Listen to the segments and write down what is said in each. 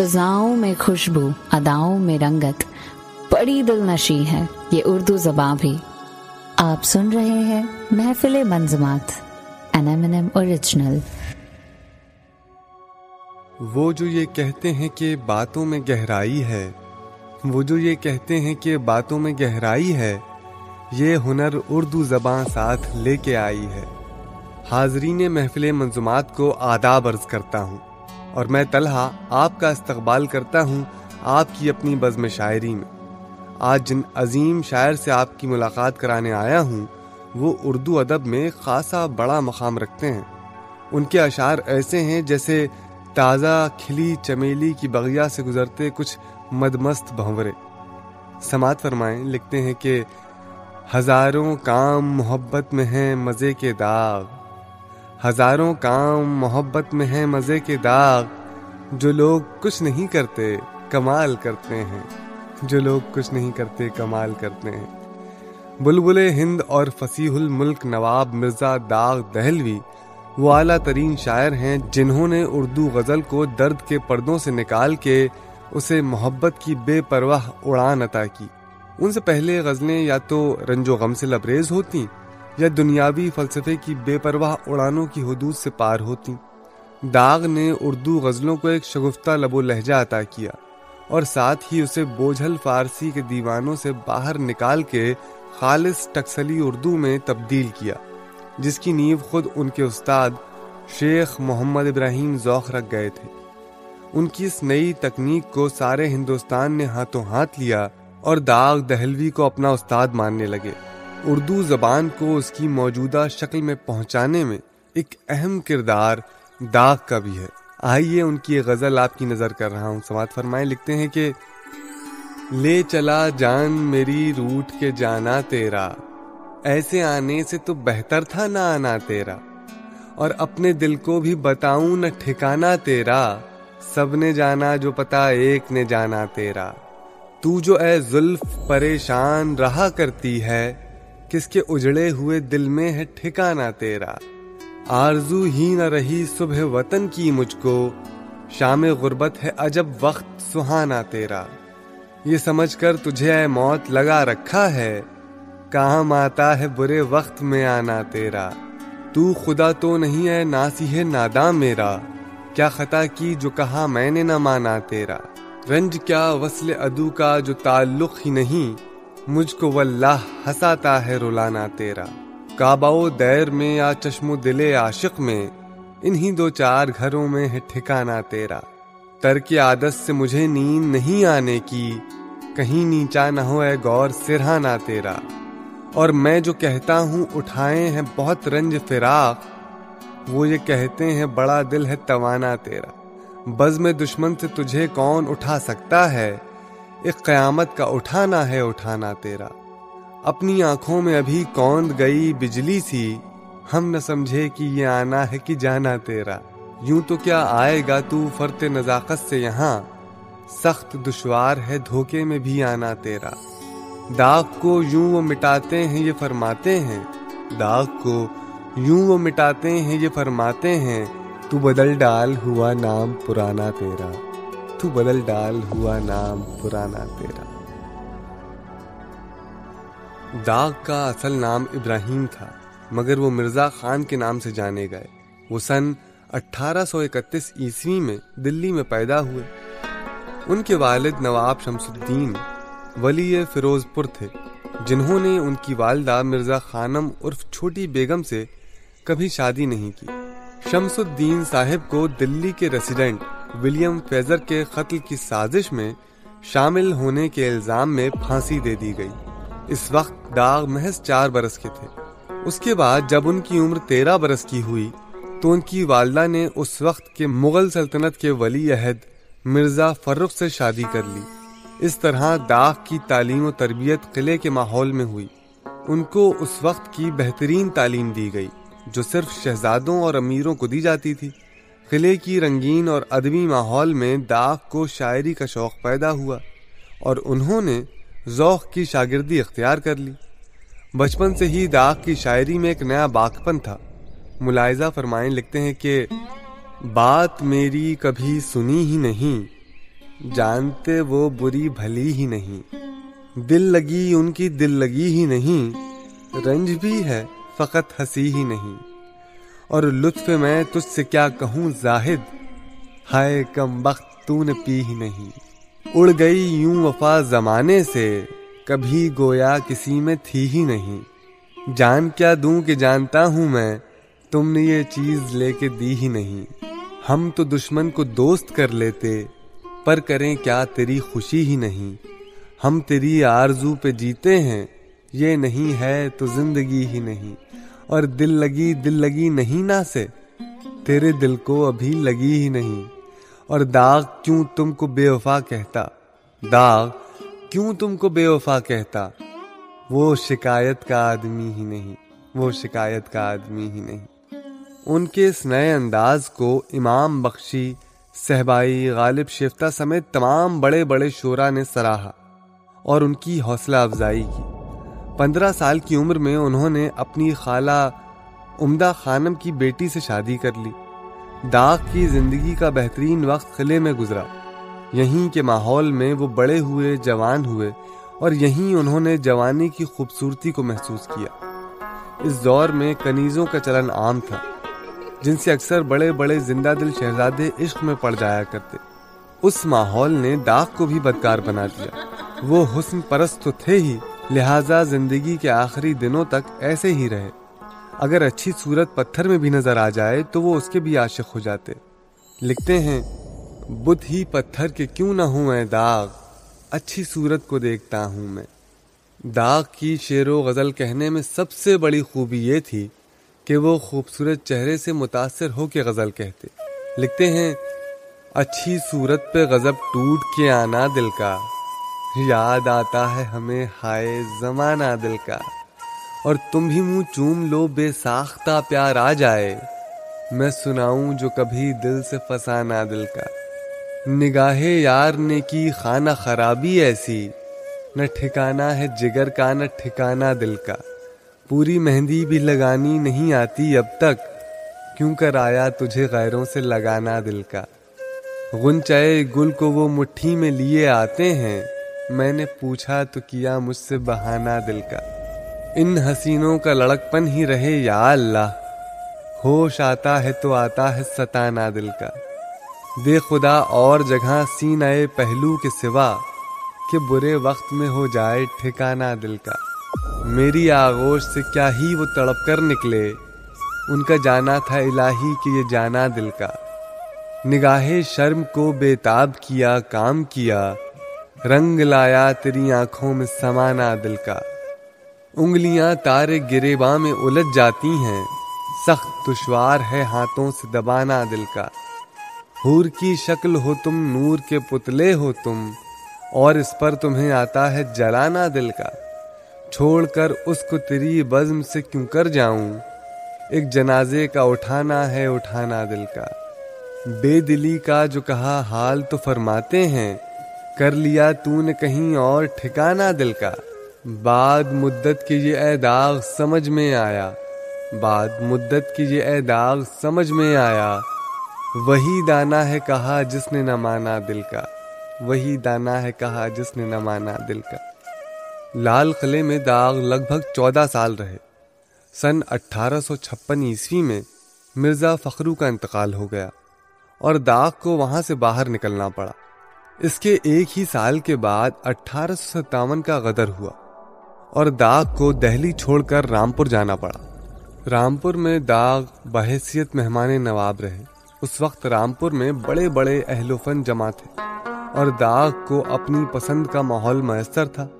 फिजाओं में खुशबू, अदाओं में रंगत। बड़ी दिल नशी है, ये उर्दू जबां भी। आप सुन रहे हैं महफिल मंजमात, एन ओरिजिनल। वो जो ये कहते हैं कि बातों में गहराई है, वो जो ये कहते हैं कि बातों में गहराई है, ये हुनर उर्दू जबान साथ लेके आई है। हाजरीन महफिल मंजुमात को आदाब अर्ज़ करता हूँ। और मैं तलहा आपका इस्तकबाल करता हूँ आपकी अपनी बज़म शायरी में। आज जिन अजीम शायर से आपकी मुलाकात कराने आया हूँ, वो उर्दू अदब में खासा बड़ा मकाम रखते हैं। उनके अशार ऐसे हैं जैसे ताज़ा खिली चमेली की बगिया से गुजरते कुछ मदमस्त भंवरे। समात फरमाएँ, लिखते हैं कि, हज़ारों काम मोहब्बत में हैं मज़े के दाग हज़ारों काम मोहब्बत में है मज़े के दाग, जो लोग कुछ नहीं करते, कमाल करते हैं। जो लोग कुछ नहीं करते, कमाल करते हैं। बुलबुल हिंद और फसीहुल मुल्क नवाब मिर्ज़ा दाग दहलवी, वो आला तरीन शायर हैं, जिन्होंने उर्दू गज़ल को दर्द के पर्दों से निकाल के उसे मोहब्बत की बेपरवाह उड़ान अता की। उनसे पहले गज़लें या तो रंजो गम से लबरेज होती या दुनियावी फलसफे की बेपरवाह उड़ानों की हदूद से पार होती। दाग ने उर्दू गज़लों को एक शगुफ्ता लबो लहजा अता किया और साथ ही उसे बोझल फारसी के दीवानों से बाहर निकाल के खालिस टक्सली उर्दू में तब्दील किया, जिसकी नींव खुद उनके उस्ताद शेख मोहम्मद इब्राहिम जौख रख गए थे। उनकी इस नई तकनीक को सारे हिंदुस्तान ने हाथों हाथ लिया और दाग दहलवी को अपना उस्ताद मानने लगे। उर्दू जबान को उसकी मौजूदा शक्ल में पहुँचाने में एक अहम किरदार दाग का भी है। आइए उनकी गज़ल आपकी नज़र कर रहा हूँ। समात फरमाए, लिखते हैं कि, ले चला जान मेरी रूठ के जाना तेरा, ऐसे आने से तो बेहतर था ना आना तेरा, और अपने दिल को भी बताऊँ न ठिकाना तेरा सबने जाना जो पता, एक ने जाना तेरा, तू जो ए जुल्फ परेशान रहा करती है किसके उजड़े हुए दिल में है ठिकाना तेरा? आरज़ू ही न रही सुबह वतन की मुझको। शाम गुर्बत है अजब वक्त सुहाना तेरा। ये समझकर तुझे ऐ मौत लगा रखा है। काम आता है बुरे वक्त में आना तेरा? तू खुदा तो नहीं है नासी है नादा मेरा। क्या खता की जो कहा मैंने न माना तेरा? रंज क्या वसल अदू का जो ताल्लुक ही नहीं। मुझको वल्लाह हंसाता है रुलाना तेरा। काबाओ दैर में या चश्मो दिले आशिक में, इन्हीं दो चार घरों में है ठिकाना तेरा। तर की आदत से मुझे नींद नहीं आने की, कहीं नीचा न हो ए गौर सिरहाना तेरा। और मैं जो कहता हूँ उठाए हैं बहुत रंज फिराक, वो ये कहते हैं बड़ा दिल है तवाना तेरा। बज में दुश्मन से तुझे कौन उठा सकता है? एक कयामत का उठाना है, उठाना तेरा। अपनी आँखों में अभी कौंद गई बिजली सी, हम न समझे कि ये आना है कि जाना तेरा। यूँ तो क्या आएगा तू फरते नजाकत से यहाँ? सख्त दुश्वार है, धोखे में भी आना तेरा। दाग को यूँ वो मिटाते हैं, ये फरमाते हैं। दाग को यूँ वो मिटाते हैं, ये फरमाते हैं, तू बदल डाल हुआ नाम पुराना तेरा। तू बदल डाल हुआ नाम पुराना तेरा। दाग का असल नाम इब्राहिम था, मगर वो मिर्ज़ा खान के नाम से जाने गए। वो सन 1831 ईस्वी में दिल्ली में पैदा हुए। उनके वालिद नवाब शमसुद्दीन वली फिरोजपुर थे, जिन्होंने उनकी वालदा मिर्ज़ा खानम उर्फ़ छोटी बेगम से कभी शादी नहीं की। शमसुद्दीन साहिब को दिल्ली के रेसिडेंट विलियम फेजर के कत्ल की साजिश में शामिल होने के इल्ज़ाम में फांसी दे दी गई। इस वक्त दाग महज चार बरस के थे। उसके बाद जब उनकी उम्र तेरह बरस की हुई तो उनकी वालदा ने उस वक्त के मुगल सल्तनत के वली अहद मिर्ज़ा फर्रुख से शादी कर ली। इस तरह दाग की तालीम और तरबियत किले के माहौल में हुई। उनको उस वक्त की बेहतरीन तालीम दी गई, जो सिर्फ़ शहजादों और अमीरों को दी जाती थी। किले की रंगीन और अदबी माहौल में दाग को शायरी का शौक पैदा हुआ और उन्होंने जौक की शागिर्दी इख्तियार कर ली। बचपन से ही दाग की शायरी में एक नया बाकपन था। मुलायजा फरमाएँ, लिखते हैं कि, बात मेरी कभी सुनी ही नहीं, जानते वो बुरी भली ही नहीं। दिल लगी उनकी दिल लगी ही नहीं, रंज भी है फकत हँसी ही नहीं। और लुत्फ मैं तुझसे क्या कहूँ जाहिद? हाय कम वक्त तूने पी ही नहीं। उड़ गई यूँ वफा जमाने से, कभी गोया किसी में थी ही नहीं। जान क्या दूँ कि जानता हूँ मैं, तुमने ये चीज़ लेके दी ही नहीं। हम तो दुश्मन को दोस्त कर लेते, पर करें क्या तेरी खुशी ही नहीं। हम तेरी आरज़ू पे जीते हैं, ये नहीं है तो ज़िंदगी ही नहीं। और दिल लगी दिल लगी नहीं ना से। तेरे दिल को अभी लगी ही नहीं। और दाग क्यों तुमको बेवफा कहता? दाग क्यों तुमको बेवफा कहता? वो शिकायत का आदमी ही नहीं, वो शिकायत का आदमी ही नहीं। उनके इस नए अंदाज को इमाम बख्शी, सहबाई गालिब शिफ्ता समेत तमाम बड़े बड़े शोरा ने सराहा और उनकी हौसला अफजाई की। पंद्रह साल की उम्र में उन्होंने अपनी खाला उम्दा खानम की बेटी से शादी कर ली। दाग की ज़िंदगी का बेहतरीन वक्त किले में गुजरा। यहीं के माहौल में वो बड़े हुए, जवान हुए और यहीं उन्होंने जवानी की खूबसूरती को महसूस किया। इस दौर में कनीजों का चलन आम था, जिनसे अक्सर बड़े बड़े ज़िंदा दिल शहजादे इश्क में पड़ जाया करते। उस माहौल ने दाग को भी बदकार बना दिया। वो हुस्न परस्त तो थे ही लिहाजा ज़िंदगी के आखिरी दिनों तक ऐसे ही रहे। अगर अच्छी सूरत पत्थर में भी नज़र आ जाए तो वो उसके भी आशिक हो जाते। लिखते हैं, बुद्ध ही पत्थर के क्यों ना हूँ मैं दाग? अच्छी सूरत को देखता हूँ मैं। दाग की शेरो गज़ल कहने में सबसे बड़ी खूबी ये थी कि वो खूबसूरत चेहरे से मुतासर हो के गज़ल कहते। लिखते हैं, अच्छी सूरत पे गजब टूट के आना दिल का। याद आता है हमें हाय जमाना दिल का। और तुम भी मुँह चूम लो बेसाख्ता प्यार आ जाए। मैं सुनाऊं जो कभी दिल से फसाना दिल का। निगाहे यार ने की खाना खराबी ऐसी। न ठिकाना है जिगर का, न ठिकाना दिल का। पूरी मेहंदी भी लगानी नहीं आती अब तक। क्यों कर आया तुझे गैरों से लगाना दिल का। गुंचाए गुल को वो मुट्ठी में लिए आते हैं। मैंने पूछा तो किया मुझसे बहाना दिल का। इन हसीनों का लड़कपन ही रहे या अल्लाह। होश आता है तो आता है सताना दिल का। दे खुदा और जगह सीन आए पहलू के सिवा, कि बुरे वक्त में हो जाए ठिकाना दिल का। मेरी आगोश से क्या ही वो तड़प कर निकले। उनका जाना था इलाही कि ये जाना दिल का। निगाहे शर्म को बेताब किया, काम किया रंग लाया तेरी आँखों में समाना दिल का। उंगलियाँ तारे गिरेबा में उलझ जाती हैं। सख्त दुश्वार है हाथों से दबाना दिल का। हूर की शक्ल हो तुम, नूर के पुतले हो तुम, और इस पर तुम्हें आता है जलाना दिल का। छोड़कर उसको तेरी बज्म से क्यों कर जाऊँ? एक जनाजे का उठाना है उठाना दिल का। बेदिली का जो कहा हाल तो फरमाते हैं कर लिया तूने कहीं और ठिकाना दिल का। बाद मुद्दत की ये ऐदाग समझ में आया। बाद मुद्दत की ये ऐदाग समझ में आया। वही दाना है कहा जिसने न माना दिल का। वही दाना है कहा जिसने न माना दिल का। लाल किले में दाग लगभग चौदह साल रहे। सन 1856 ईस्वी में मिर्ज़ा फखरू का इंतकाल हो गया और दाग को वहाँ से बाहर निकलना पड़ा। इसके एक ही साल के बाद अठारह सौ सतावन का गदर हुआ और दाग को दहली छोड़कर रामपुर जाना पड़ा। रामपुर में दाग बहसियत मेहमान नवाब रहे। उस वक्त रामपुर में बड़े बड़े अहलोफन जमा थे और दाग को अपनी पसंद का माहौल मैसर था।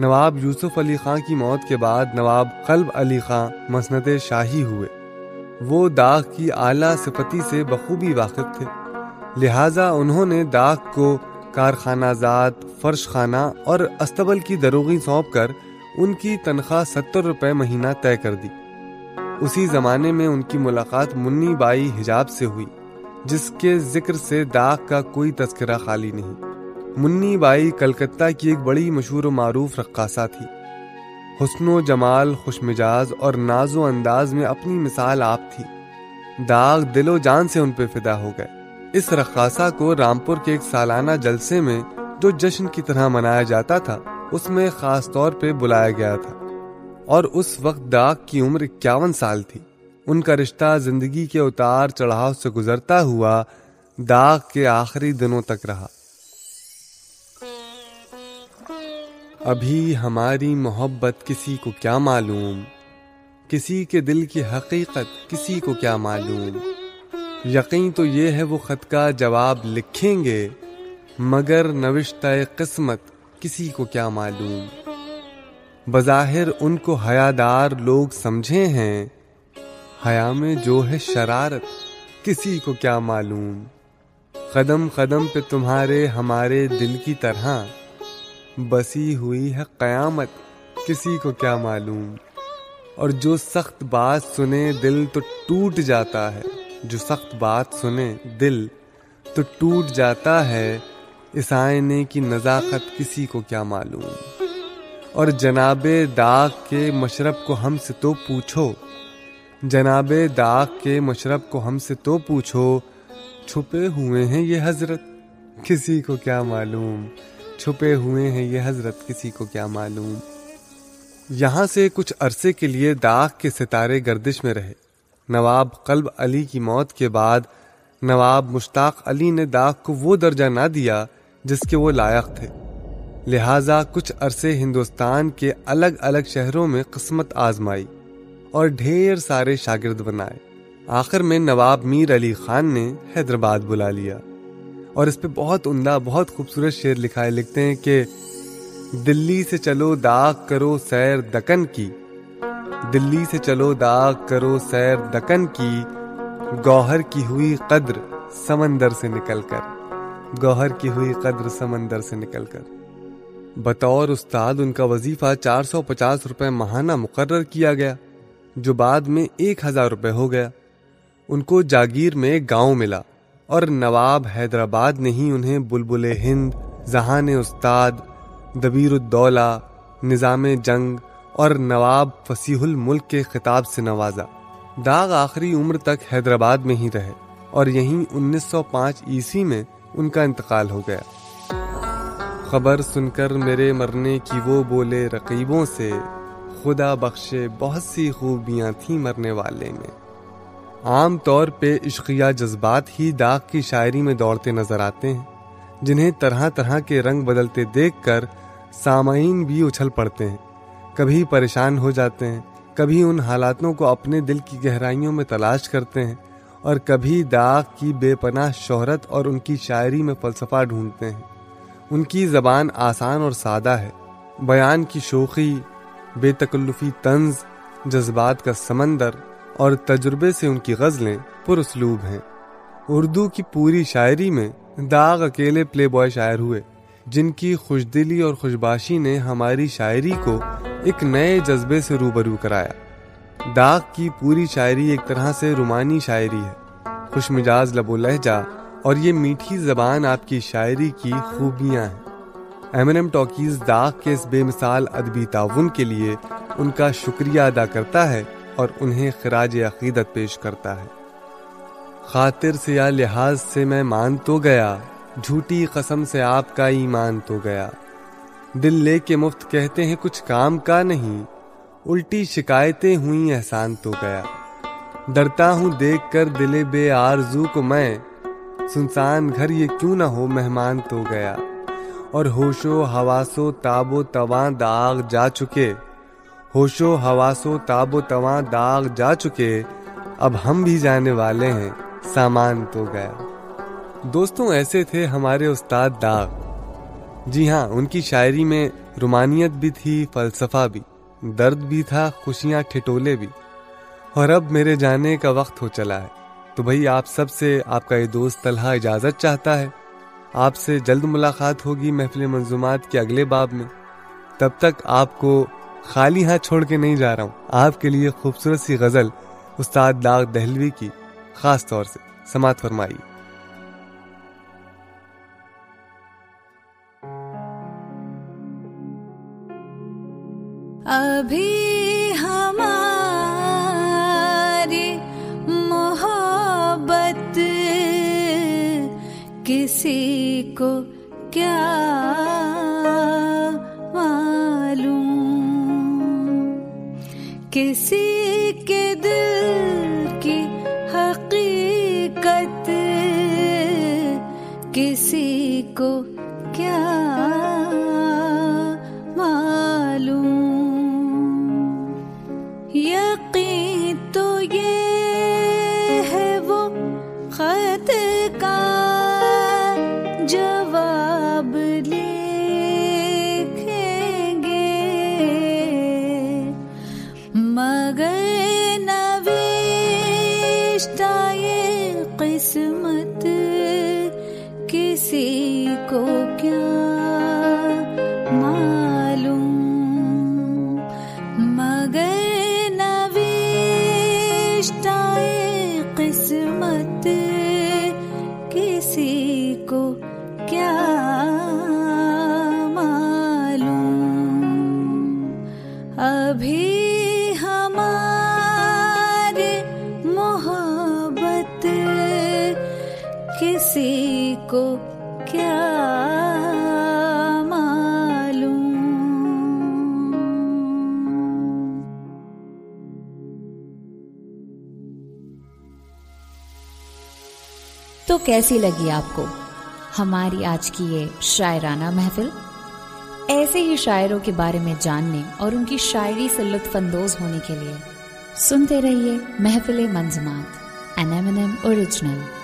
नवाब यूसुफ अली खां की मौत के बाद नवाब कल्ब अली खां मसनत शाही हुए। वो दाग की आला सिफती से बखूबी वाकिफ थे। लिहाजा उन्होंने दाग को कारखानाजात फर्श खाना और अस्तबल की दरोगी सौंप कर उनकी तनख्वाह सत्तर रुपए महीना तय कर दी। उसी जमाने में उनकी मुलाकात मुन्नी बाई हिजाब से हुई, जिसके ज़िक्र से दाग का कोई तस्करा खाली नहीं। मुन्नी बाई कलकत्ता की एक बड़ी मशहूर मारूफ रक्कासा थी। हुस्नो जमाल खुश मिजाज और नाजो अंदाज में अपनी मिसाल आप थी। दाग दिलो जान से उन पे फिदा हो गए। इस रखासा को रामपुर के एक सालाना जलसे में जो जश्न की तरह मनाया जाता था, उसमें खास तौर पे बुलाया गया था। और उस वक्त दाग की उम्र इक्यावन साल थी। उनका रिश्ता ज़िंदगी के उतार चढ़ाव से गुजरता हुआ दाग के आखिरी दिनों तक रहा। अभी हमारी मोहब्बत किसी को क्या मालूम? किसी के दिल की हकीकत किसी को क्या मालूम? यकीन तो ये है वो खत का जवाब लिखेंगे, मगर नविश्ता किस्मत किसी को क्या मालूम। बज़ाहिर उनको हयादार लोग समझे हैं, हया में जो है शरारत किसी को क्या मालूम। कदम कदम पे तुम्हारे हमारे दिल की तरह बसी हुई है कयामत किसी को क्या मालूम। और जो सख्त बात सुने दिल तो टूट जाता है। जो सख्त बात सुने दिल तो टूट जाता है इस आईने की नज़ाकत किसी को क्या मालूम। और जनाब दाग के मशरब को हमसे तो पूछो, जनाब दाग के मशरब को हमसे तो पूछो, छुपे हुए हैं ये हज़रत, किसी को क्या मालूम? छुपे हुए हैं ये हज़रत, किसी को क्या मालूम? यहाँ से कुछ अरसे के लिए दाग के सितारे गर्दिश में रहे। नवाब कल्ब अली की मौत के बाद नवाब मुश्ताक अली ने दाग को वो दर्जा ना दिया जिसके वो लायक थे। लिहाजा कुछ अरसे हिंदुस्तान के अलग अलग शहरों में किस्मत आजमाई और ढेर सारे शागिर्द बनाए। आखिर में नवाब मीर अली खान ने हैदराबाद बुला लिया और इस पे बहुत उमदा, बहुत खूबसूरत शेर लिखा है। लिखते हैं कि, दिल्ली से चलो दाग करो सैर दकन की। दिल्ली से चलो दाग करो सैर दकन की, गौहर की हुई कद्र समंदर से निकलकर। गौहर की हुई कद्र समंदर से निकलकर। बतौर उस्ताद, उनका वजीफा 450 रुपए महाना मुकर्र किया गया, जो बाद में एक हज़ार रुपये हो गया। उनको जागीर में गाँव मिला, और नवाब हैदराबाद ने ही उन्हें बुलबुल हिंद जहान उस्ताद दबीरुद्दौला निज़ाम जंग और नवाब फसीहुल मुल्क के खिताब से नवाजा। दाग आखिरी उम्र तक हैदराबाद में ही रहे और यहीं 1905 ईस्वी में उनका इंतकाल हो गया। खबर सुनकर मेरे मरने की वो बोले रकीबों से, खुदा बख्शे बहुत सी खूबियाँ थी मरने वाले में। आम तौर पे इश्किया जज्बात ही दाग की शायरी में दौड़ते नज़र आते हैं, जिन्हें तरह तरह के रंग बदलते देखकर सामाइन भी उछल पड़ते हैं। कभी परेशान हो जाते हैं, कभी उन हालातों को अपने दिल की गहराइयों में तलाश करते हैं और कभी दाग की बेपनाह शोहरत और उनकी शायरी में फलसफा ढूंढते हैं। उनकी जबान आसान और सादा है। बयान की शोखी, बेतकल्लुफी तंज, जज्बात का समंदर और तजुर्बे से उनकी गज़लें पुरस्लूब हैं। उर्दू की पूरी शायरी में दाग अकेले प्ले बॉय शायर हुए, जिनकी खुशदिली और खुशबाशी ने हमारी शायरी को एक नए जज्बे से रूबरू कराया। दाग की पूरी शायरी एक तरह से रुमानी शायरी है। खुश मिजाज लबो लहजा, और ये मीठी जबान आपकी शायरी की खूबियाँ हैं। एम एन एम टॉकीज दाग के इस बेमिसाल अदबी ताउन के लिए उनका शुक्रिया अदा करता है और उन्हें खराज अकीदत पेश करता है। खातिर से या लिहाज से मैं मान तो गया, झूठी कसम से आपका ईमान तो गया। दिल लेके मुफ़्त कहते हैं कुछ काम का नहीं। उल्टी शिकायतें हुई, एहसान तो गया। डरता हूँ देख कर दिले बे आरज़ू को मैं। सुनसान घर ये क्यों ना हो, मेहमान तो गया। और होशो हवासो ताबो तवा दाग जा चुके। होशो हवासो ताबो तवा दाग जा चुके। अब हम भी जाने वाले हैं, सामान तो गया। दोस्तों, ऐसे थे हमारे उस्ताद दाग। जी हाँ उनकी शायरी में रुमानियत भी थी, फलसफा भी। दर्द भी था, खुशियाँ ठिटोले भी। और अब मेरे जाने का वक्त हो चला है। तो भाई, आप सबसे आपका ये दोस्त तलहा इजाज़त चाहता है। आपसे जल्द मुलाकात होगी महफिल मंजूमात के अगले बाब में। तब तक आपको खाली हाथ छोड़ के नहीं जा रहा हूँ। आपके लिए खूबसूरत सी गज़ल उस्ताद दाग दहलवी की, खास तौर से। समात फरमाई अभी हमारी मोहब्बत किसी को क्या मालूम? किसी के दिल की हकीकत किसी को क्या मालूम तो कैसी लगी आपको हमारी आज की ये शायराना महफिल? ऐसे ही शायरों के बारे में जानने और उनकी शायरी से लुत्फानंदोज होने के लिए सुनते रहिए महफिल मंजमात एन एम ओरिजिनल।